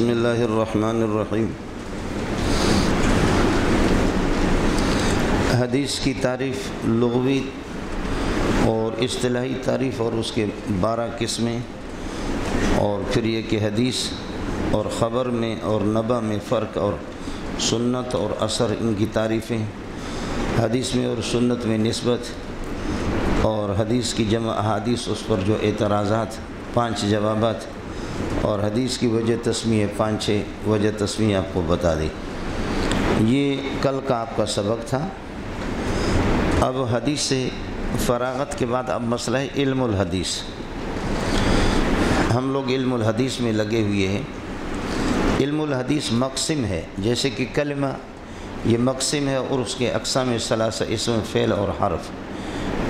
बसमीम हदीस की तारीफ़ लघवी और असलाही तारीफ़ और उसके बारह किस्में और फिर ये कि हदीस और ख़बर में और नबा में फ़र्क और सुन्नत और असर इनकी तारीफ़ें, हदीस में और सुन्नत में नस्बत और हदीस की जमा अहादीस उस पर जो एतराज़ात, पाँच जवाबात और हदीस की वजह तस्मी पाँच छः वजह तस्मी आपको बता दी। ये कल का आपका सबक था। अब हदीस से फ़रागत के बाद अब मसला है इल्मुल हदीस। हम लोग इल्मुल हदीस में लगे हुए हैं। इल्मुल हदीस मकसम है। जैसे कि कलमा, ये मकसम है और उसके अकसाम सलासा इसम, फ़ैल और हरफ।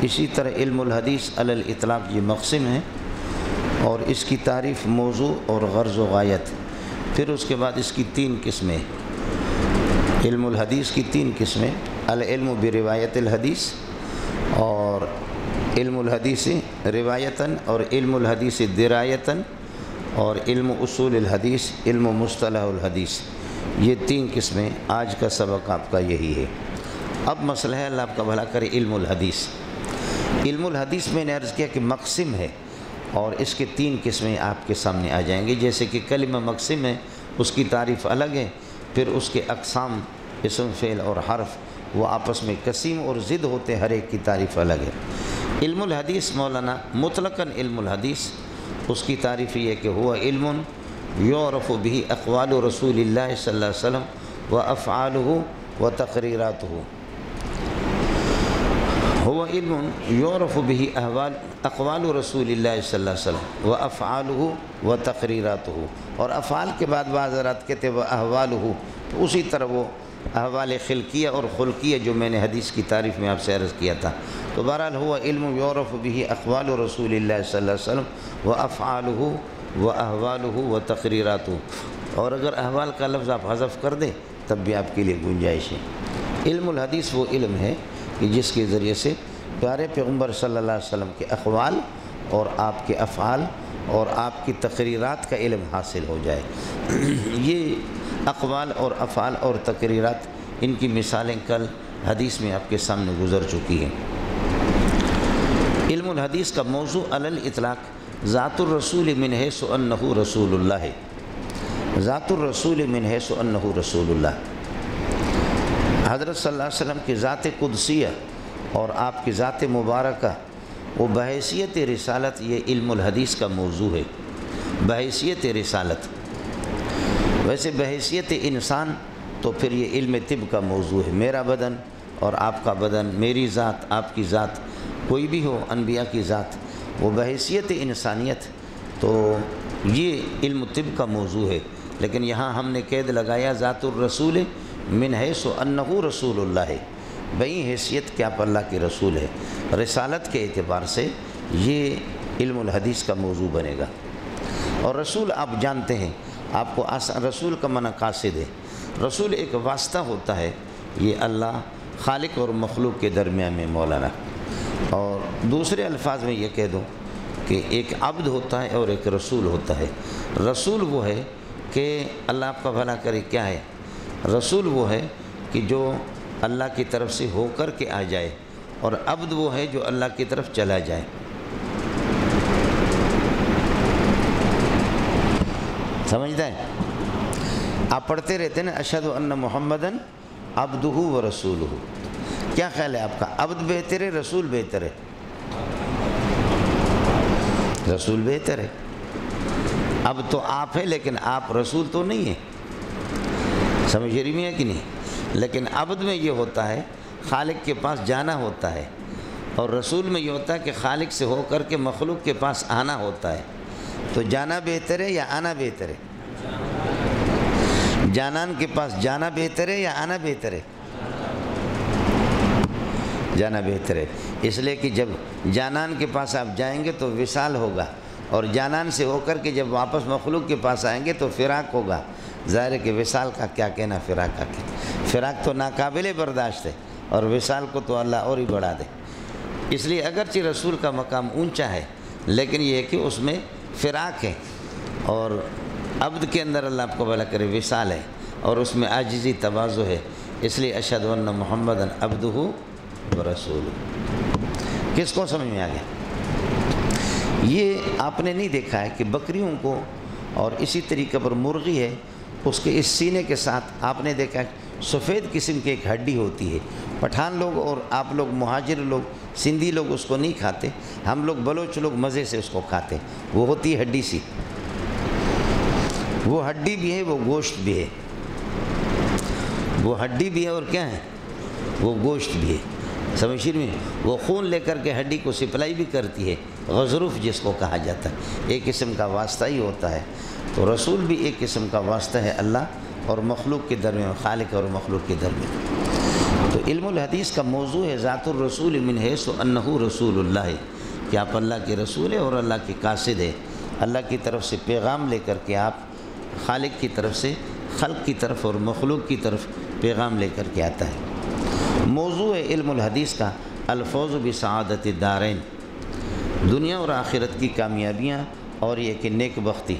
इसी तरह इल्मुल हदीस अलल इतलाक़ ये मकसम है। और इसकी तारीफ़ मौजू और गर्ज़ वायत फिर उसके बाद इसकी तीन किस्में। इल्मुल हदीस की तीन किस्में अलम बरवायत हदीस और इल्मुल हदीस रिवायतन और इल्मुल हदीस दरायतन और इल्म उसूल हदीस, इल्म मुस्तलह हदीस। ये तीन किस्में आज का सबक आपका यही है। अब मसला है, अल्लाह आपका भला करे इल्मुल हदीस। इल्मुल हदीस मैंने अर्ज़ किया कि मकसम है। और इसके तीन किस्में आपके सामने आ जाएँगी। जैसे कि कलम मकसम है उसकी तारीफ़ अलग है, फिर उसके अकसाम, इसम, फ़ेल और हरफ, वो आपस में कसीम और ज़िद होते, हर एक की तारीफ़ अलग है। इल्मुल हदीस, मौलाना मुतलकन इल्मुल हदीस, उसकी तारीफ़ ये कि हुआ इल्म यूरफ़ भी अकवाल रसूल वसम व अफ़ाल व तकरीरत हो हुआ इल्म यूरफ़ भी अहवाल अकवाल रसूल वसम व अफ़ाल व तकरीरत हो और अफ़ाल के बाद बाज़ात कहते व अहवाल हो तो उसी तरह वो अहवाल खिलकिया और खुलकिया जो मैंने हदीस की तारीफ़ में आपसे अर्ज़ किया था तो बहरहाल हुआ इल्म यूरफ़ भी अकवाल रसूल वसम व अफ़ाल व अहवाल व तकरीरत हो और अगर अहवाल का लफ्ज़ आप हज़फ कर दें तब भी आपके लिए गुंजाइश है इल्मुल हदीस वो इल्म है कि जिसके ज़रिए से प्यारे पैगंबर अलैहि वसल्लम के अक़वाल और आपके अफ़ाल और आपकी तकरीरत का इल्म हासिल हो जाए। ये अक़वाल और अफ़ाल और तकरीरात, इनकी मिसालें कल हदीस में आपके सामने गुज़र चुकी हैं। इल्मुल हदीस का मौजू अलल इतलाक़ ज़ातुर्रसूल मिन है सुअन्नहु रसूलुल्लाह है। ज़ातुर्रसूल मिन है सुअन्नहु रसूलुल्लाह। हज़रत वसल्लम की ज़ात कुदसिया और आपकी ज़ात मुबारक वो बहसीत रसालत, ये इल्मुल हदीस का मौजू है। बहसीत रसालत। वैसे बहसीत इंसान तो फिर ये इल्म तिब का मौजू है। मेरा बदन और आपका बदन, मेरी ज़ात, आपकी ज़ात, कोई भी हो, अनबिया की ज़ात, वो बहसीत इंसानियत। तो ये इल्म तिब का मौजू है। लेकिन यहाँ हमने कैद लगाया ज़ातुर्रसूल मिन है, सो अन्नहू रसूल है। बई हैसियत क्या अल्लाह के रसूल है। रसालत के अतबार से ये इल्मुल हदीस का मौजू बनेगा। और रसूल आप जानते हैं, आपको आसान रसूल का मना कासिद है। रसूल एक वास्ता होता है, ये अल्लाह खालिक और मखलूक के दरमियान में मौलाना। और दूसरे अल्फाज में ये कह दूँ कि एक अब्द होता है और एक रसूल होता है। रसूल वो है कि अल्लाह आपका भला करे, क्या है? रसूल वो है कि जो अल्लाह की तरफ़ से होकर के आ जाए और अब्द वो है जो अल्लाह की तरफ़ चला जाए। समझता है? आप पढ़ते रहते ना अशद अन्न मोहम्मदन अब्दहू व रसूल हो क्या ख्याल है आपका? अब्द बेहतर है, रसूल बेहतर है? रसूल बेहतर है। अब तो आप है, लेकिन आप रसूल तो नहीं है। समझ रही है कि नहीं? लेकिन अब्द में ये होता है, खालिक के पास जाना होता है और रसूल में ये होता है कि खालिक से होकर के मखलूक के पास आना होता है। तो जाना बेहतर है या आना बेहतर है? जानान के पास जाना बेहतर है या आना बेहतर है? जाना बेहतर है। इसलिए कि जब जानान के पास आप जाएँगे तो विशाल होगा और जानान से होकर के जब वापस मखलूक के पास आएँगे तो फ़िराक होगा। ज़ाहिर है कि विशाल का क्या कहना फ़िराक का कहना फ़िराक तो नाकाबिल बर्दाश्त है और विशाल को तो अल्लाह और ही बढ़ा दे। इसलिए अगरचे रसूल का मकाम ऊँचा है, लेकिन यह है कि उसमें फ़िराक है और अब्द के अंदर अल्लाह आपको भला करे, विशाल है और उसमें आजिज़ी तवाज़ु है। इसलिए अशद मोहम्मद अब्द अब्दू रसूल किसको समझ में आ गया? ये आपने नहीं देखा है कि बकरियों को और इसी तरीके पर मुर्गी है उसके इस सीने के साथ आपने देखा सफ़ेद किस्म की एक हड्डी होती है। पठान लोग और आप लोग महाजिर लोग, सिंधी लोग उसको नहीं खाते। हम लोग बलोच लोग मज़े से उसको खाते। वो होती है हड्डी सी। वो हड्डी भी है, वो गोश्त भी है। वो हड्डी भी है और क्या है? वो गोश्त भी है। समझिए में वो खून लेकर के हड्डी को सप्लाई भी करती है। गजरूफ जिसको कहा जाता है। एक किस्म का वास्ता ही होता है। तो रसूल भी एक किस्म का वास्ता है अल्लाह और मखलूक के दरमियान खालिक और मखलूक के दरमियान तो इल्मदीस का मौजू है ज़ातुलरसूल मिन है सो अन्नहू रसूल है कि आप अल्लाह के रसूल है और अल्लाह के कासिद है। अल्लाह की तरफ़ से पैगाम लेकर के आप खालिक की तरफ़ से, खल्क की तरफ़ और मखलूक की तरफ़ पैगाम लेकर के आता है। मौजू है इल्मदीस का, अल्फोज़ बसादत दारैन। दुनिया और आखिरत की कामयाबियाँ और ये कि नेक बख्ती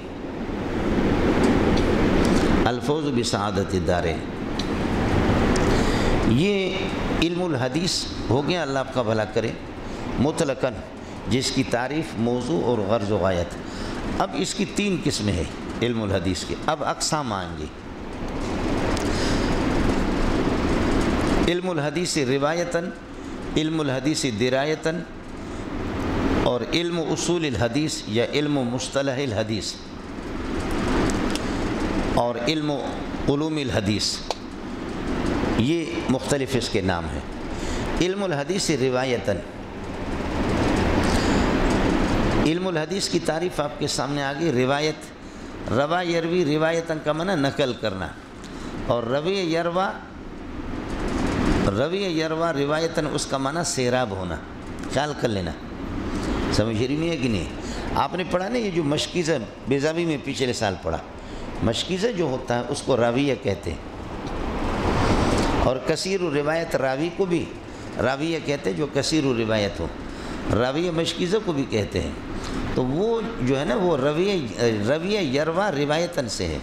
अल्फोज़ बसादत दारैन ये इल्मदीस हो गया, अल्लाह आपका भला करे। मुतलकन, जिसकी तारीफ़, मौजू और गर्ज़ वायत अब इसकी तीन किस्में हैं इल्मदीस के। अब अकसाम आएँगे इल्मदीस रिवायतन इल्मदीस दिरायतन और इल्म उसूल हदीस या इल्म मुस्तलह हदीस। और इल्म हदीस। ये मुख्तलिफ़ इसके नाम हैं। इल्मदीस रिवायतन। इल्मदीस की तारीफ़ आपके सामने आ गई रिवायत। रवा यरवी रिवायतन का मना नकल करना। और रवि यरवा रवि यरवा रिवायतन उसका माना सैराब होना। ख्याल कर लेना। समझ रही है कि नहीं? आपने पढ़ा ना ये जो मशकीज़ बेजाबी में पिछले साल पढ़ा। मशकीज़ जो होता है, उसको राविया कहते हैं। और कसीर रिवायत रावी को भी राविया कहते हैं जो कसीर रिवायत हो। राविया मशकीज़ को भी कहते हैं। तो वो जो है ना, वो रविया रविया यरवा रिवायतन से है।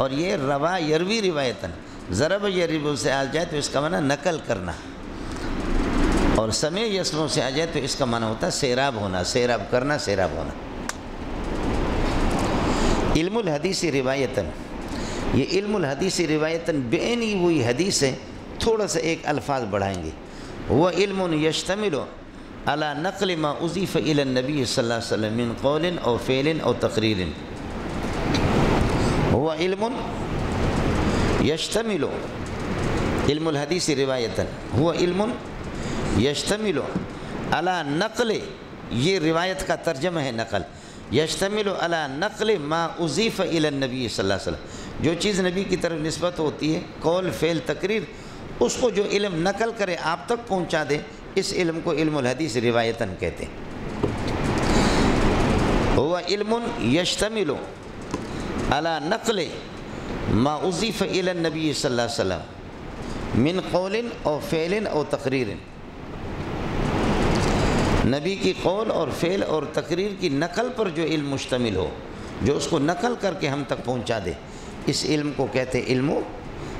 और ये रवा यरवी रिवायतन, ज़रब यरब से आ जाए तो इसका माना नकल करना। और समय यसमों से आ जाए तो इसका माना होता है सैराब होना, सैराब करना, सैराब होना। इल्मुल हदीस रिवायतन। ये इल्मुल हदीस रिवायतन बेनी हुई हदीस है, थोड़ा सा एक अल्फाज बढ़ाएँगे। वह इल्म यशतमिल अला नकल मा उज़ीफ़ नबी वसल्लम कौल और फ़ेल और तकरीर वह इल्म यशतमिल इल्मदीस रिवायतन। हुआ इल्म यशतमिल अला नकल, ये रिवायत का तर्जमा है नकल। यशतमिल अला नकल मा उज़ीफ़ नबी वसल्लम। जो चीज़ नबी की तरफ़ नस्बत होती है, कौल, फ़ेल, तकरीर, उसको जो इल्म नकल करे, आप तक पहुँचा दे, इस इल्म को इल्मदीस रिवायता कहते हैं। हुआ इल्म यशतमिल अला नकल मा उज़ीफ़ नबी वसल्लम। मिन कौल और फ़ैल और तकरीर नबी की कौल और फ़ेल और तकरीर की नकल पर जो इल्म मुश्तमिल हो, जो उसको नकल करके हम तक पहुँचा दे, इस इल्म को कहते इल्म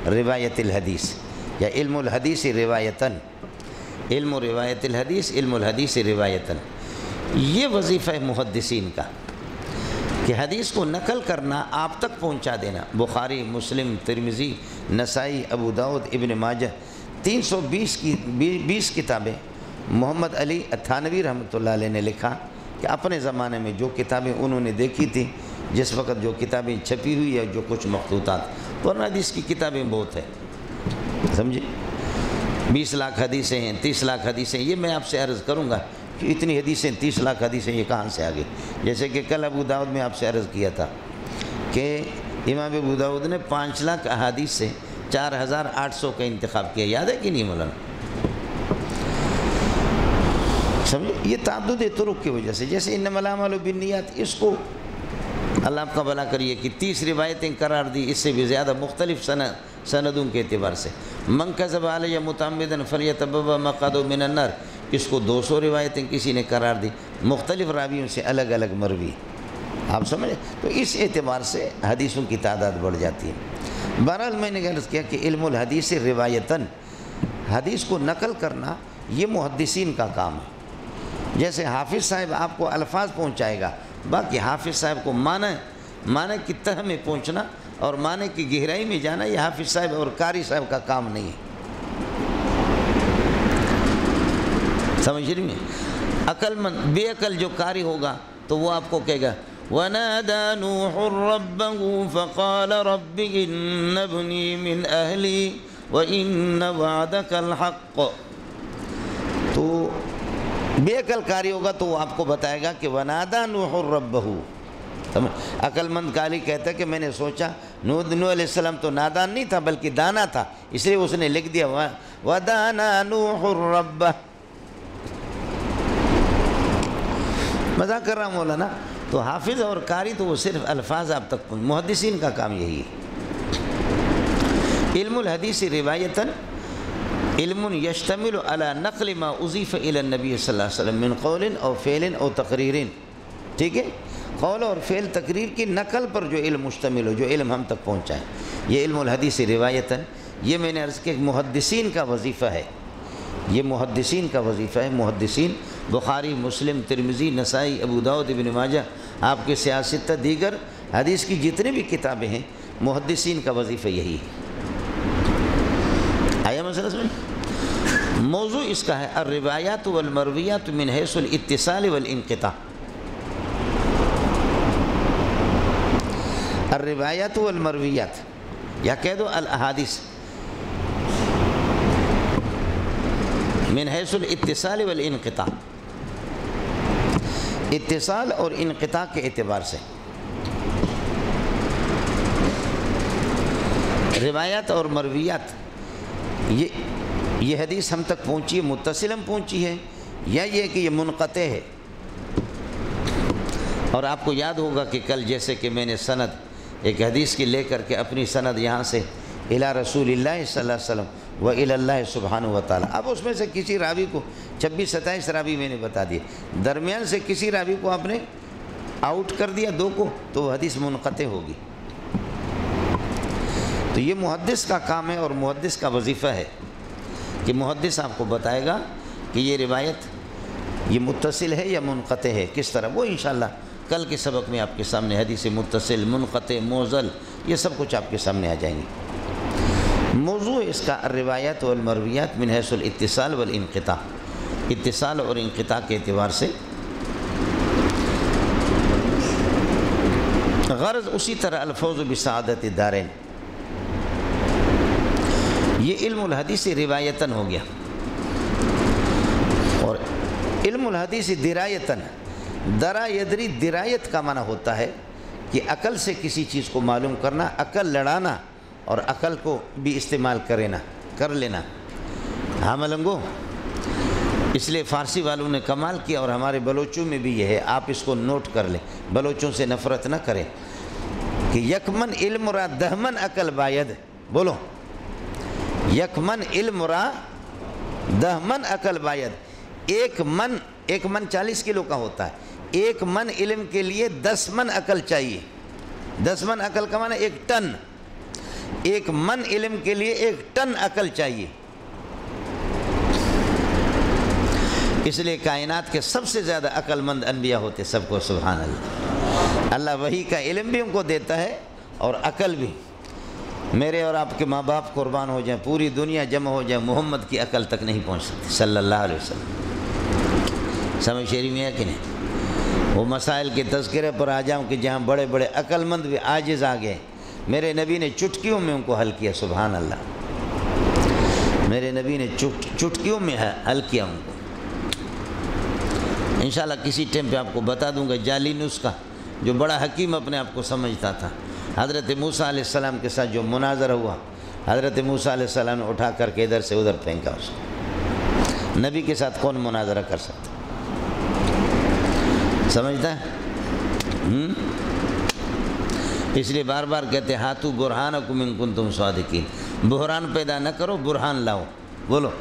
रिवायत हदीस, या इल्म हदीस रिवायतन। इल्म रिवायत हदीस इल्म हदीस रिवायतन। ये वजीफ़ा है मुहदसिन का, कि हदीस को नकल करना, आप तक पहुँचा देना। Bukhari, Muslim, Tirmidhi, Nasai, Abu Dawood, Ibn Majah 320 की 20 किताबें मोहम्मद अली अथानवी रहमत ने लिखा कि अपने ज़माने में जो किताबें उन्होंने देखी थी, जिस वक्त जो किताबें छपी हुई है जो कुछ मखतूतात वरना हदीस की किताबें बहुत है। समझे? बीस लाख हदीसें हैं, तीस लाख हदीसें, ये मैं आपसे अर्ज़ करूँगा कि इतनी हदीसें, तीस लाख हदीसें ये कहाँ से आ गई? जैसे कि कल अबू दाऊद में आपसे अर्ज़ किया था कि इमाम अबू दाऊद ने पाँच लाख अहादीस से चार हज़ार आठ सौ का इंतखब किया। याद है कि नहीं मौलाना? समझे? ये तादुद तुरुक की वजह से। जैसे इन मलामबिनियात इसको अल्लाह का भला करिए कि तीस रिवायतें करार दी, इससे भी ज़्यादा मुख्तलिफ़ सन, सनदों के अतबार से। मंकज़ब आल या मुतमदन फ़लियत मक़द मिनर इसको 200 रिवायतें किसी ने करार दी। मुख्तलिफ़ रावियों से अलग अलग मरवी। आप समझ? तो इस एतबार से हदीसों की तादाद बढ़ जाती है। बहरहाल मैंने गर्ज किया कि इल्मुल हदीस रिवायतन, हदीस को नकल करना, ये मुहदसिन का काम है। जैसे हाफिज़ साहब आपको अल्फाज पहुँचाएगा। बाकी हाफिज़ साहब को माने माने की तह में पहुँचना और माने की गहराई में जाना, ये हाफिज़ साहब और कारी साहब का काम नहीं है। समझ रही में अकलमंद बेअकल जो कारी होगा तो वो आपको कहेगा तो बेअकल कारी होगा तो वो आपको बताएगा कि वनादा नूह रब्बहू। समझ? अक्लमंद काली कहता है कि मैंने सोचा, नूह नू सलाम तो नादान नहीं था, बल्कि दाना था, इसलिए उसने लिख दिया वदाना नूह रब्बा मज़ाक कर रहा हूँ मौलाना तो हाफिज़ और कारी तो वो सिर्फ़ अल्फाज आप तक मुहदसिन का काम यही है। इल्मुल हदीस रिवायतन इल्म यशतमिल अला नकल मा उज़ीफ़ नबी वसल्लम मिन कौलिन और फ़ेलिन और तकरीरिन ठीक है? कौल और फ़ेल तकरीर की नकल पर जो इल्म मुश्तमिल हो, जो इल्म हम तक पहुँचाए। ये इल्मुल हदीस रिवायतन, ये मैंने अर्ज़ किया मुहदसिन का वजीफ़ा है। ये मुहदसिन का वजीफ़ा है मुहदसिन Bukhari, Muslim, Tirmidhi, Nasai, Abu Dawood, Ibn Majah, आपके सियासत दीगर हदीस की जितनी भी किताबें हैं मुहदसिन का वजीफ़ा यही है। आया मसला समझ? मौजू इसका है, अर्रवायात वलमरवियात मिन हैसुल इत्तिसाल वल इनक़ता। अर्रवायात वलमरवियात या कह दो अल अहादिस। मिन हैसुल इत्तिसाल वल इनक़ता। इत्तिसाल और इनक़ता के अतबार से। रिवायात और मरवियात, ये ये हदीस हम तक पहुँची है मुतसिलम पहुँची है, या ये कि ये मुनक़ है? और आपको याद होगा कि कल जैसे कि मैंने सनद, एक हदीस की लेकर के अपनी सनद यहाँ से इला रसूल वसल्लम व इल्ला सुबहान व ताला। अब उसमें से किसी रावी को, छब्बीस सत्ताईस रावी मैंने बता दिए। दरमियान से किसी रावी को आपने आउट कर दिया दो को तो वह हदीस मुनक़ होगी। तो ये मुहदस का काम है और मुहदस का वजीफ़ा है। कि मुहदस आपको बताएगा कि ये रिवायत, ये मुतसिल है या मुनक़ है? किस तरह? वो इन कल के सबक में आपके सामने हदीस मुतसिल मुनक़ मोज़ल, ये सब कुछ आपके सामने आ जाएँगे। मौजू इसका रिवायात वलमरवियात मिन हैसुल इत्तिसाल वल इनक़ता। इत्तिसाल और इनक़ता के अतबार से। गर्ज़ उसी तरह अल्फोज़ बिसादत दारें ये इल्मुल हदीस रिवायतन हो गया। और इल्मुल हदीस दिरायतन, दरा यदरी दिरायत का माना होता है कि अकल से किसी चीज़ को मालूम करना, अकल लड़ाना और अकल को भी इस्तेमाल करेना, कर लेना। हाँ मलंगो, इसलिए फ़ारसी वालों ने कमाल किया और हमारे बलोचों में भी यह है, आप इसको नोट कर लें। बलोचों से नफ़रत न करें कि यकमन इल्म दहमन अकल बायद, बोलो। यकमन इल्मरा, दहमन अकल बायद। एक मन एक मन चालीस किलो का होता है। एक मन इल्म के लिए दस मन अकल चाहिए। दस मन अकल का माना एक टन। एक मन इल्म के लिए एक टन अकल चाहिए। इसलिए कायनात के सबसे ज़्यादा अक्लमंद अनबिया होते सबको सुबहान अल्लाह। अल्लाह वही का इल्म भी उनको देता है और अकल भी। मेरे और आपके माँ बाप कुर्बान हो जाएँ, पूरी दुनिया जमा हो जाए, मोहम्मद की अकल तक नहीं पहुँच सकती, सल्लल्लाहु अलैहि वसल्लम। समझ शेरी में है कि नहीं? वो मसाइल के तस्करे पर आ जाऊँ कि जहाँ बड़े बड़े अक्लमंद भी आजिज़ आ गए। मेरे नबी ने चुटकियों में उनको हल किया सुबहान अल्लाह मेरे नबी ने चुट, चुटकियों में हल किया उनको। इन किसी टाइम पे आपको बता दूँगा, जाली नुस्खा, जो बड़ा हकीम अपने आप को समझता था। हज़रत मूसा सलाम के साथ जो मुनाजर हुआ, हज़रत मूसा सलाम ने उठा करके इधर से उधर फेंका उसको। नबी के साथ कौन मुनाजरा कर सकता समझता है? हम्म? इसलिए बार बार कहते हाथू बुरहान कुमिन तुम स्वादिकीन। बुहरान पैदा न करो, बुरहान लाओ। बोलो।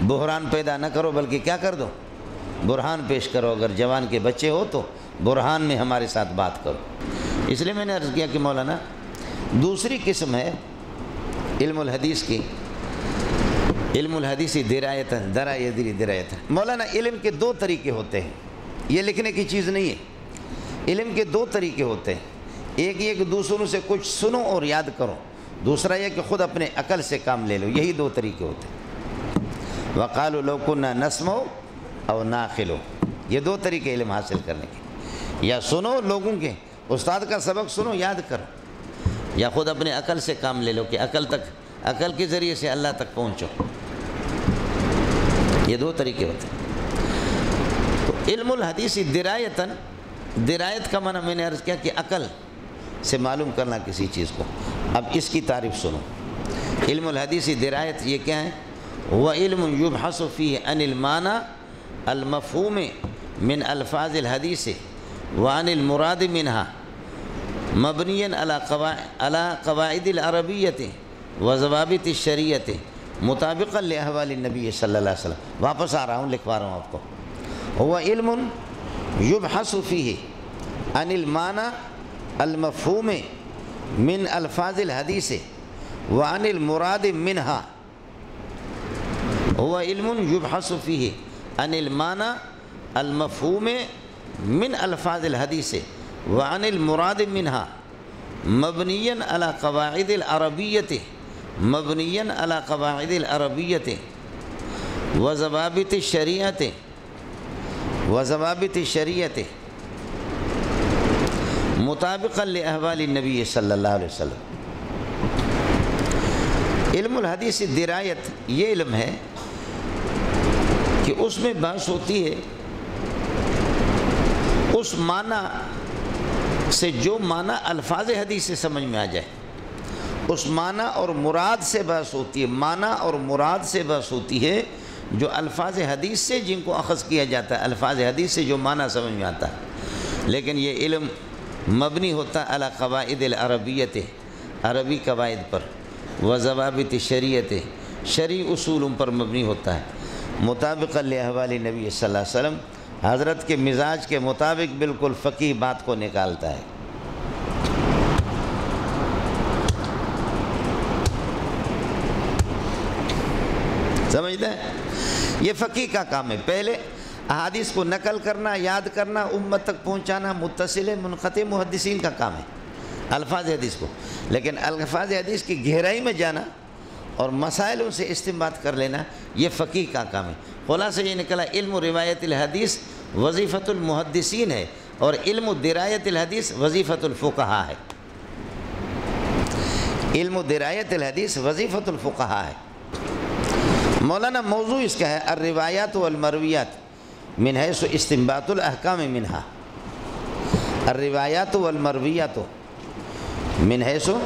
बुहरान पैदा न करो, बल्कि क्या कर दो? बुरहान पेश करो। अगर जवान के बच्चे हो तो बुरहान में हमारे साथ बात करो। इसलिए मैंने अर्ज़ किया कि मौलाना, दूसरी किस्म है इल्मुल हदीस की। इल्मुल हदीसी दिरायत दरा यदरी दिरायत। मौलाना, इल्म के दो तरीके होते हैं। ये लिखने की चीज़ नहीं है। इल्म के दो तरीके होते हैं। एक ये कि दूसरों से कुछ सुनो और याद करो। दूसरा यह कि ख़ुद अपने अकल से काम ले लो। यही दो तरीके होते हैं। वकाल लोकुन्ना नस्मो और ना खिलो ये दो तरीके इल्म हासिल करने के। या सुनो लोगों के। उस्ताद का सबक सुनो, याद करो। या ख़ुद अपने अकल से काम ले लो कि अकल तक, अकल के ज़रिए से अल्लाह तक पहुँचो। ये दो तरीके होते हैं। तो इल्मुल हदीसी दिरायतन, दिरायत का माना मैंने अर्ज़ किया कि अकल से मालूम करना किसी चीज़ को। अब इसकी तारीफ़ सुनो। इल्मुल हदीसी दिरायत ये क्या है? वह इल्म युबहसफ़ी अनिलमाना अलमफ़ूम मिन अल्फाज हदीस वानमराद मिनहा। मबनियन अला कवाद अरबियत व जवाबित शरीत मुताबिक नबी अलैहि वापस आ रहा हूँ, लिखवा रहा हूँ आपको। हुआ इल्म युबहसफ़ी अनिलमाना अलमफ़ूम मिन अल्फाज हदीस व अनिलमराद मिनहा। हुआ इल्म युबहसफ़ी अनिलमाना अलमफ़ूम मिन अल्फाज हदीस व अनिलमराद मिनहा, मबनियन अला कवाद अरबियत, मबनियन अला कवाद अरबियत, व जवाबित शरीत व जवाबित शरीत मुताबिक अहवाल नबी वसल्लम। इल्मुल हदीस दिरायत ये इल्म है कि उसमें बहस होती है, उस माना से जो माना अल्फाज हदीस से समझ में आ जाए, उस माना और मुराद से बहस होती है, माना और मुराद से बहस होती है, जो अल्फाज हदीस से जिनको अखज़ किया जाता है, अल्फाज हदीस से जो माना समझ में आता है। लेकिन ये इल्म मबनी होता है अला कवाद अरबियत, अरबी कवायद पर, व जवाबित शरीत शरी उसूलों पर मबनी होता है। मुताबिक अहवाल नबी वसल्लम हज़रत के मिजाज के मुताबिक बिल्कुल फ़की बात को निकालता है। समझते हैं? ये फ़की का काम है। पहले अहादीस को नकल करना, याद करना, उम्मत तक पहुँचाना मुतसिल मुनख़ मुहदसिन का काम है। अल्फाज हदीस को। लेकिन अल्फाज हदीस की गहराई में जाना और मसाइलों से इस्तेमाल कर लेना, ये फ़कीह का काम है। खुला से ये निकला, इल्म रिवायत हदीस वजीफ़तुलमहदसिन है और इल्म दरायत हदीस वजीफ़तुल्फ़ुक़हा है। इल्म दरायत हदीस वजीफ़तुल्फ़ुक़हा है। मौलाना मौजू इसका है, अर्रवायात वलमरवियात मिन है सो इस्तेबातुलहकाम मिनहा। अर्रवायात वलमरवियात मिन है सो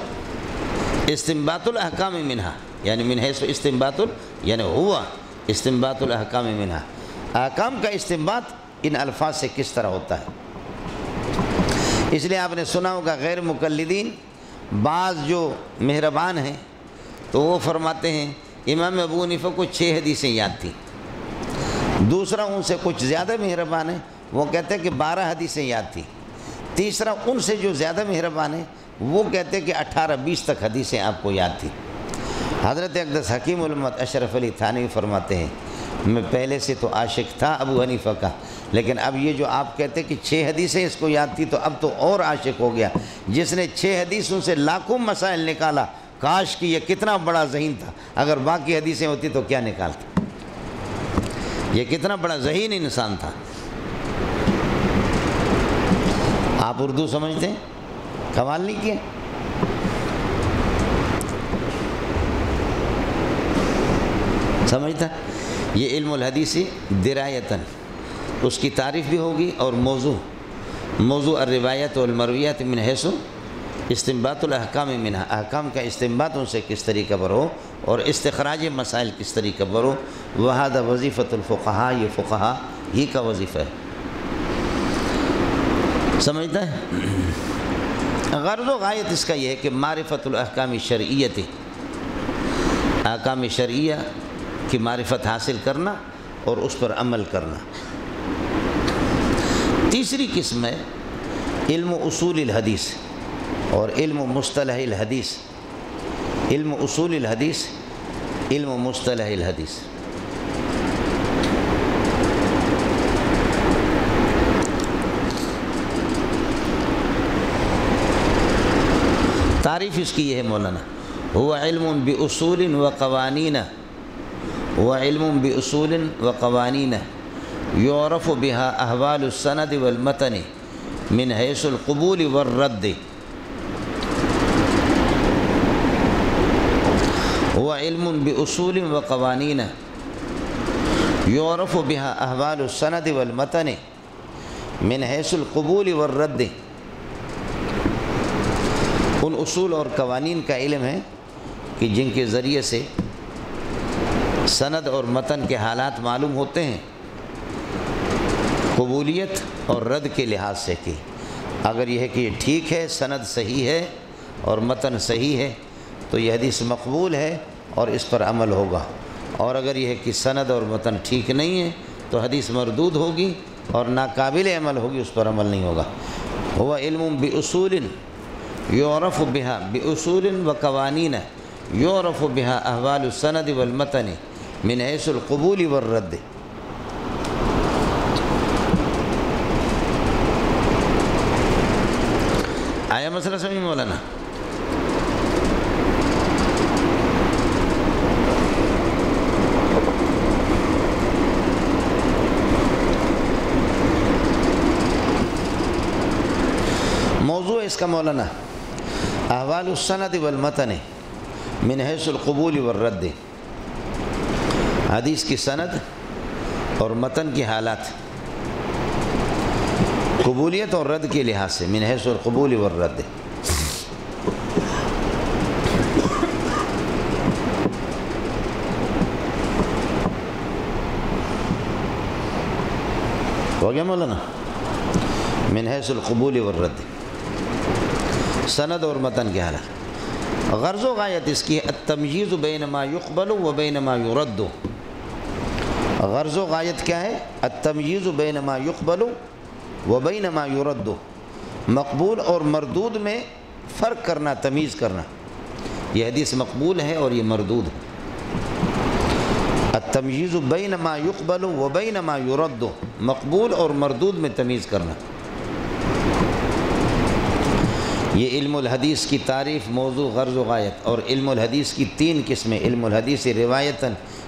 इस्तेबातुलहकाम मिनहा। यानी मिन है सो इस्तेबातुल यानी हुआ इस्तेबातुलहकाम मिनहा अहकाम का इस्तेमाल इन अल्फाज से किस तरह होता है इसलिए आपने सुना होगा गैर मुकलदीन बाज़ जो मेहरबान हैं तो वो फरमाते हैं इमाम अबू हनीफ़ा को छः हदीसें याद थी दूसरा उनसे कुछ ज़्यादा मेहरबान है वो कहते हैं कि बारह हदीसें याद थी तीसरा उनसे जो ज़्यादा मेहरबान है वो कहते हैं कि अट्ठारह बीस तक हदीसें आपको याद थी हज़रत अकदस हकीम अशरफ अली थानवी फरमाते हैं, मैं पहले से तो आशिक था, अबू हनीफ़ा का। लेकिन अब ये जो आप कहते कि छः हदीसें इसको याद थी तो अब तो और आशिक हो गया। जिसने छः हदीसों से लाखों मसाइल निकाला, काश कि ये कितना बड़ा जहीन था। अगर बाकी हदीसें होती तो क्या निकालता? ये कितना बड़ा जहीन इंसान था। आप उर्दू समझते हैं? कमाल नहीं किया? समझता? ये इल्म हदीसी दिरायतन। उसकी तारीफ़ भी होगी और मौजू। मौजू रिवायत मरवियत मिन हैसो इस्तेबातुलहकाम मिना अहकाम का इस्तेमाल उनसे किस तरीके पर हो और इस्तखराज मसाइल किस तरीके पर हो? वहादा वजीफ़तुल्फ़ा ये फ़ुक़ा ही का वजीफ़ा है। समझता है? गर्ज़ गायत इसका यह है कि मारफ़तुलहकाम शरीयत अहकाम शरिया की मारफत हासिल करना और उस पर अमल करना। तीसरी किस्म है, इल्म उसूल हदीस और इल्म मुस्तलह हदीस। इल्म उसूल हदीस, इल्म मुस्तलह हदीस। तारीफ़ इसकी यह है मौलाना हुआ इल्म बसूल व कवानीन। हुआ इल्म बसूल व कवानीन यूरफ़ बिहा अहवालसनद वलमतन मिन हैसलकबूल वर्रद हुआ इल्म बसूल व कवानीन यूरफ़ बिहा अहवालसनद वलमतन मिन हैसलकबूल वर्रद उन असूल और कवानीन का इल्म है कि जिनके ज़रिए से सनद और मतन के हालात मालूम होते हैं। कबूलियत और रद्द के लिहाज से कि अगर यह कि ठीक है, सनद सही है और मतन सही है तो यह हदीस मकबूल है और इस पर अमल होगा। और अगर यह कि सनद और मतन ठीक नहीं है तो हदीस मरदूद होगी और नाकाबिल अमल होगी, उस पर अमल नहीं होगा। हुआ इल्म बसूल यूरफ़ बिहा बसूल व कवानीन यूरफ़ बिहा अहवाल सनद मिन हैसलकबूल वर्रद आया मसला समझ मौलाना मौजू इसका मौलाना अहवालसनद वलमतन मिन हैसलकबूल वर्रद हदीस की सनद और मतन की हालात। कबूलियत और रद्द के लिहाज से, मिन हैसलकबूल वर्रद हो गया मौलाना, मिन हैसलकबूल वर्रद सनद और मतन के हालत। गर्ज़ गायत इसकी तमयीज़ बैन मा युकबल व बैन मा युरद गर्ज़ गायत क्या है? तमयीज़ बैन मा युकबल व बैन मा युरद मकबूल और मरदूद में फ़र्क करना, तमीज़ करना। यह हदीस मकबूल है और ये मरदूद है। तमयीज़ बैन मा युकबल व बैन मा युरद मकबूल और मरदूद में तमीज़ करना। ये इल्मुल-हदीस की तारीफ़, मौजू गर्ज़ गायत। और इल्मुल-हदीस की तीन किस्में। इल्मुल-हदीस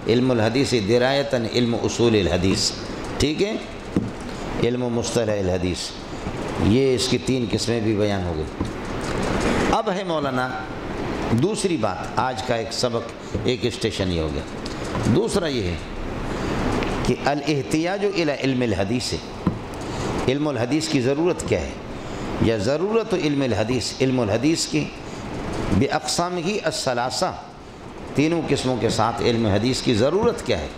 रिवायतन इल्मुल-हदीस दिरायतन इल्म उसूल हदीस। ठीक है? इल्म मुस्तलह हदीस। ये इसकी तीन किस्में भी बयान हो गई। अब है मौलाना, दूसरी बात, आज का एक सबक, एक स्टेशन ये हो गया। दूसरा ये है कि अल-एहतियाज इल्म हदीस इल्मुल हदीस की ज़रूरत क्या है? या ज़रूरत इल्म हदीस इल्म हदीस की बेअकसाम ही असलासा तीनों किस्मों के साथ इल्म हदीस की ज़रूरत क्या है?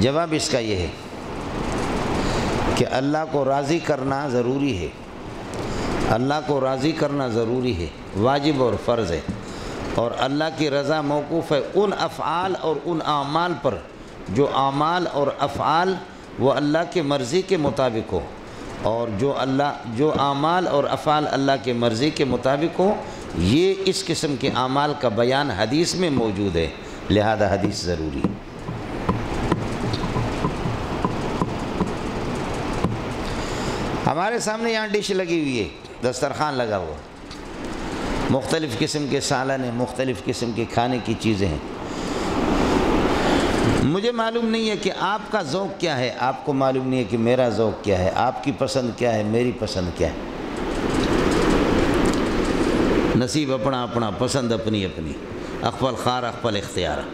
जवाब इसका यह है कि अल्लाह को राज़ी करना ज़रूरी है। अल्लाह को राज़ी करना ज़रूरी है, वाजिब और फ़र्ज़ है। और अल्लाह की रज़ा मौकूफ़ है उन अफ़ाल और उन आमाल पर जो आमाल और अफ़ाल वो अल्लाह के मर्ज़ी के मुताबिक हो। और जो अल्लाह, जो आमाल और अफ़ाल अल्लाह के मर्ज़ी के मुताबिक हो, ये इस किस्म के आमाल का बयान हदीस में मौजूद है। लिहाजा हदीस ज़रूरी हमारे सामने यहाँ डिश लगी हुई है, दस्तरखान लगा हुआ। मुख्तलिफ़ किस्म के सालन हैं मुख्तलिफ़ किस्म के खाने की चीज़ें हैं। मुझे मालूम नहीं है कि आपका ज़ौक़ क्या है। आपको मालूम नहीं है कि मेरा ज़ौक़ क्या है। आपकी पसंद क्या है, मेरी पसंद क्या है? नसीब अपना अपना, पसंद अपनी अपनी। अकबल खार अकबल इख्तियार।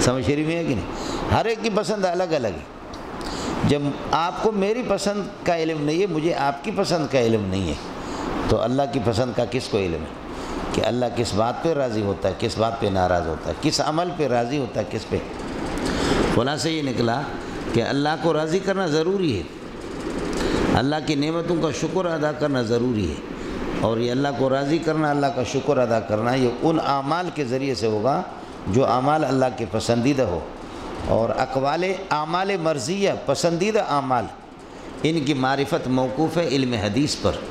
समझ शरीफ में है कि नहीं? हर एक की पसंद अलग अलग है। जब आपको मेरी पसंद का इलम नहीं है, मुझे आपकी पसंद का इलम नहीं है। तो अल्लाह की पसंद का किसको इलम है? कि अल्लाह किस बात पे राज़ी होता है, किस बात पे नाराज़ होता है, किस अमल पे राज़ी होता है, किस पे? खुला से ये निकला कि अल्लाह को राज़ी करना ज़रूरी है। अल्लाह की नेमतों का शुक्र अदा करना ज़रूरी है। और ये अल्लाह को राज़ी करना, अल्लाह का शुक्र अदा करना, ये उन अमाल के ज़रिए से होगा जो अमाल अल्लाह के पसंदीदा हो। और अकवाल आमाल मर्जिया, पसंदीदा आमाल इनकी मारिफत मौकूफ़ है इल्म हदीस पर।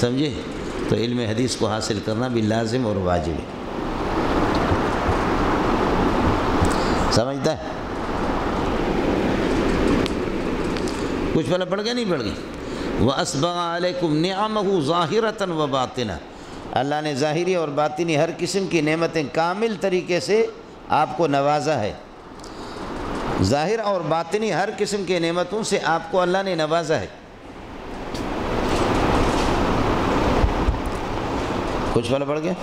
समझे? तो इल्म हदीस को हासिल करना भी लाजिम और वाजिब है। समझता है? कुछ पहले पढ़ गया नहीं पढ़ गई वह असबाकुम नियामहू ज़ाहिरतन व बातिना। अल्लाह ने ज़ाहिरी और बातिनी हर किस्म की नेमतें कामिल तरीके से आपको नवाजा है। ज़ाहिर और बातिनी हर किस्म की नेमतों से आपको अल्लाह ने नवाजा है। कुछ वाला पड़ गया?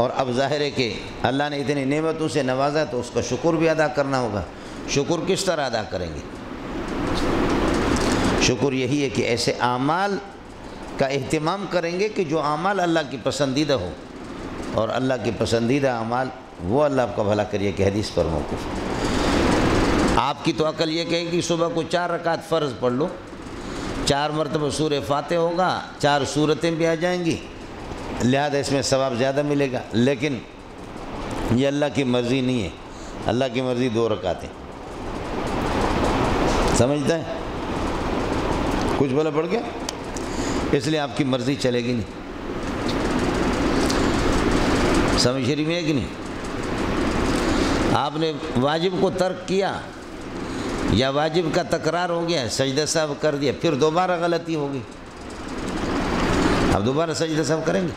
और अब ज़ाहिर है कि अल्लाह ने इतनी नेमतों से नवाजा तो उसका शुक्र भी अदा करना होगा। शुक्र किस तरह अदा करेंगे? शुक्र यही है कि ऐसे आमाल का अहतमाम करेंगे कि जो अमाल अल्लाह की पसंदीदा हो। और अल्लाह की पसंदीदा अमाल वो अल्लाह आपका भला करिए कि हदीस पर मौकूफ़ आपकी तो अकल ये कहेगी सुबह को चार रकात फ़र्ज़ पढ़ लो। चार मरतबा सूर फातह होगा, चार सूरतें भी आ जाएँगी। लिहाजा इसमें सवाब ज़्यादा मिलेगा। लेकिन ये अल्लाह की मर्ज़ी नहीं है। अल्लाह की मर्ज़ी दो रकातें। समझते हैं? कुछ बोला पड़ गया? इसलिए आपकी मर्ज़ी चलेगी नहीं। समझ शरीफ में है कि नहीं? आपने वाजिब को तर्क किया या वाजिब का तकरार हो गया, सजदा साहब कर दिया, फिर दोबारा गलती होगी अब दोबारा सजदा साहब करेंगे?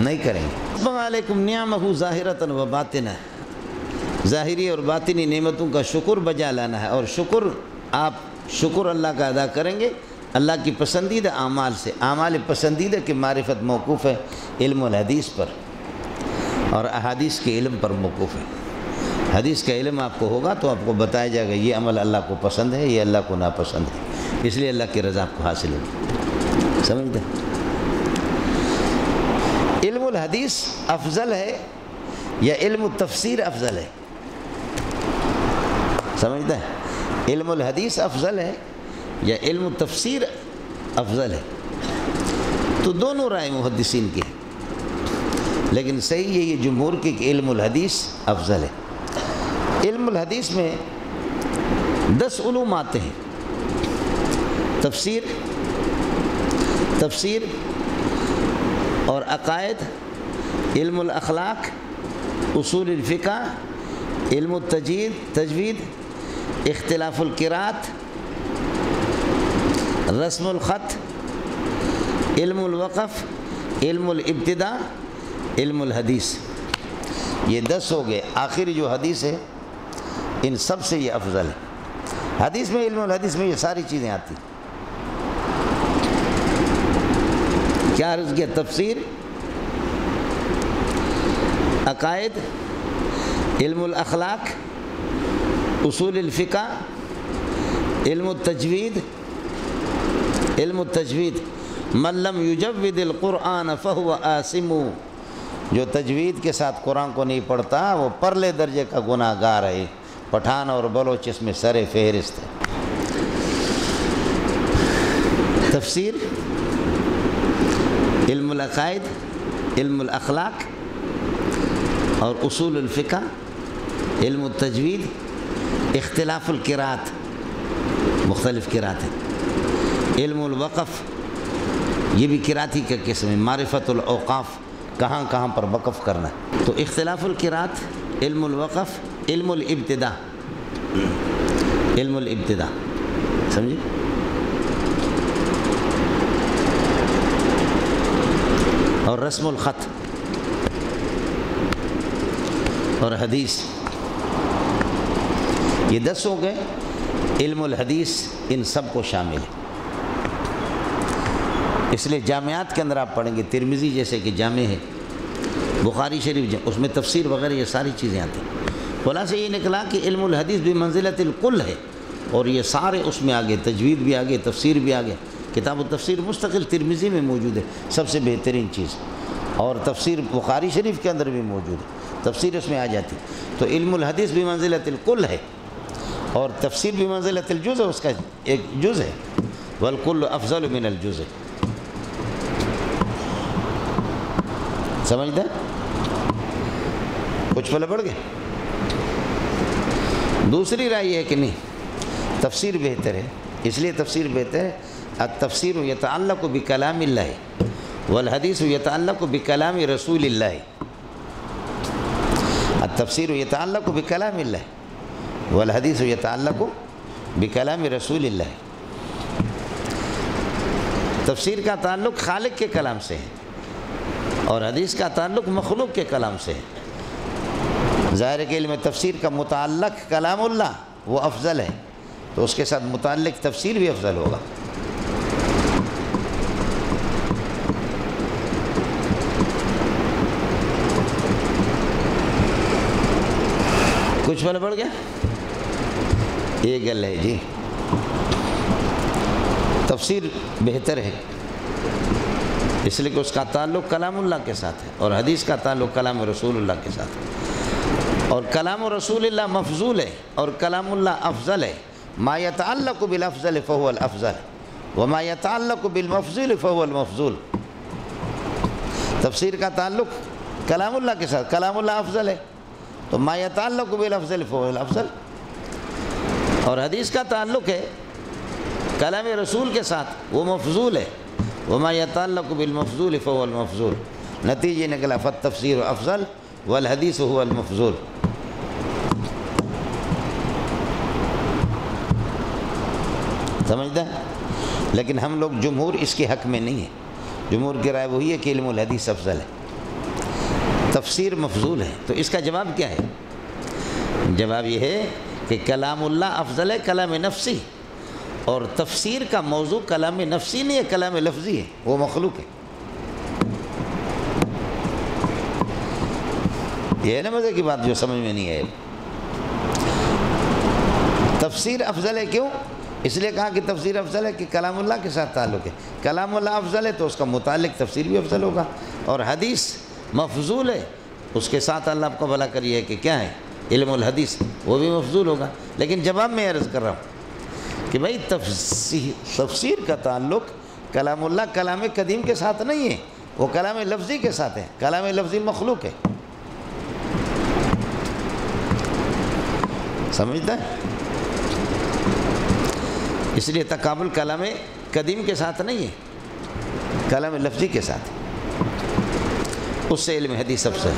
नहीं करेंगे। वालेकुम नियामहू ज़ाहिरतन व बातिना। ज़ाहिरी और बातिनी नेमतों का शुक्र बजा लाना है और शुक्र आप, शुक्र अल्लाह का अदा करेंगे, अल्लाह की पसंदीदा आमाल से। आमाल पसंदीदा की मारिफत मौकूफ़ है इल्म हदीस पर, और अहादीस के इल्म पर मौकूफ़ है। हदीस का इलम आपको होगा तो आपको बताया जाएगा, ये अमल अल्लाह को पसंद है, ये अल्लाह को नापसंद है। इसलिए अल्लाह की रज़ा आपको हासिल होगी। समझते हदीस अफजल है या इल्म तफसीर अफजल है? समझते हैं? इल्म हदीस अफजल है या इल्म तफसीर अफजल है? तो दोनों राय मुहदसिन की लेकिन सही है, ये जमहूर की इल्म हदीस अफजल है। हदीस में दस उलूम आते हैं। तफसीर तफसीर और अकायद इल्म अखलाक उसूल फ़िका इल्म तजीद, तजवीद इख्तलाफ़ुलक़रात रस्मख़त इल्मवक़फ़ इल्मब्तदा इल्महदीस ये दस हो गए। आखिरी जो हदीस है इन सबसे ये अफजल है। हदीस में इल्महदीस में ये सारी चीज़ें आती। क्या अर्ज़ किया? तफसीर? अकायद? इल्मअखलाक उसूल फ़िका? इल्म तजवीद? इल्म तजवीद। मल्लम युजविदुल्क़ुरान फ़हुव आसिमु। जो तजवीद के साथ कुरान को नहीं पढ़ता, वो परले दर्जे का गुनाहगार है। पठान और बलोच इसमें सर फहरिस्त है। तफसीर इल्मकायद इल्मअखलाक और उसूल फ़िका इल्म तजवीद इख्तलाफ़ुलक़रात मुख्तलिफ़ किरात हैं। इल्मवक़फ़ ये भी किराती का किस्म है। मारिफतुलऔक़ाफ़ कहाँ कहाँ पर वक़फ़ करना है। तो इख्तलाफ़ुलक़रात इल्मवक़फ़ इल्मब्तदा इल्मब्तदा समझे? और रस्मख़त और हदीस। ये दस हो गए। इल्मुल हदीस, इन सबको शामिल है। इसलिए जामियात के अंदर आप पढ़ेंगे, तिरमिज़ी जैसे कि जाम है, बुखारी शरीफ उसमें तफसीर वगैरह ये सारी चीज़ें आती वला से ये निकला कि इल्महदीस भी मंजिलतुल है, और ये सारे उसमें आगे, तजवीद भी आगे, तफसीर भी आगे। किताब तफसीर मुस्तकिल तिरमिज़ी में मौजूद है, सबसे बेहतरीन चीज़। और तफसीर बुखारी शरीफ के अंदर भी मौजूद है, तफसीर उसमें आ जाती। तो इल्महदीस भी मंजिलतुल है, और तफसीर भी मंजिलतुलजुज़ है, उसका एक जुज़ है। वलकुल अफजल मिनलजुज़ है। समझ दें कुछ पल बढ़ गए? दूसरी राय है कि नहीं, तफसीर बेहतर है, इसलिए तफसीर बेहतर है। अब तफसीर यतल्लक बिकलाम वल हदीस यतल्लक बिकलाम रसूल तफसीर यतल्लक बिकलाम वल हदीस यतल्लक बिकलाम रसूल तफसीर का ताल्लुक़ खालिक के कलाम से है, और हदीस का ताल्लुक़ मखलूक के कलाम से है। ज़ाहिर के में तफसीर का मुतल कलामुल्ला, वो अफजल है। तो उसके साथ मुतल तफसीर भी अफजल होगा। कुछ वाला बढ़ गया? ये गल है जी। तफसीर बेहतर है। इसलिए कि उसका ताल्लुक़ कलामुल्लाह के साथ है और हदीस का ताल्लुक़ कलाम रसूलुल्लाह के साथ है। और कलाम रसूलुल्लाह मफजूल है और कलामुल्लाह अफजल है। मा यतल्लक़ बिल अफजल। व मा यतल्लक़ बिल मफजूल। तफसीर का ताल्लुक़ कलामुल्लाह के साथ, कलामुल्लाह अफजल है। तो मा यतल्लक़ बिल अफजल। और हदीस का ताल्लुक़ है, कलाम रसूल के साथ वो मफजूल है। वमा यतल्लक़ बिलमफजूल फ़वल मफजूल। नतीजे निकला फ़त तफसर अफजल। वल हदीस हुआ मफजूल। समझदा लेकिन हम लोग जमहूर इसके हक़ में नहीं है। जमहूर की राय वही है कि इल्म हदीस अफजल है। तफसीर मफजूल है। तो इसका जवाब क्या है? जवाब यह है कि कलामुल्ला अफजल है, कलाम नफसी। और तफसीर का मौजू कलाम नफसी नहीं है, कलाम लफ्ज़ी है। वो मखलूक है। ये है ना मज़े की बात जो समझ में नहीं है तफसीर अफजल है क्यों? इसलिए कहा कि तफसीर अफजल है कि कलामुल्लाह के साथ ताल्लुक़ है। कलामुल्लाह अफजल है तो उसका मुतालिक तफसीर भी अफजल होगा। और हदीस मफजूल है, उसके साथ अल्लाह आपको भला करिए कि क्या है? इल्मुल हदीस, वो भी मफजूल होगा। लेकिन जवाब मैं अर्ज़ कर रहा हूँ कि भाई तफसीर का ताल्लुक़ कलामुल्ला कलाम कदीम के साथ नहीं है। वो कलाम लफ्ज़ी के साथ है। कलाम लफ्ज़ी मखलूक है। समझता है? इसलिए तकाबुल कलम कदीम के साथ नहीं है। कलम लफ्ज़ी के साथ। उससे इल्म हदीस सबसे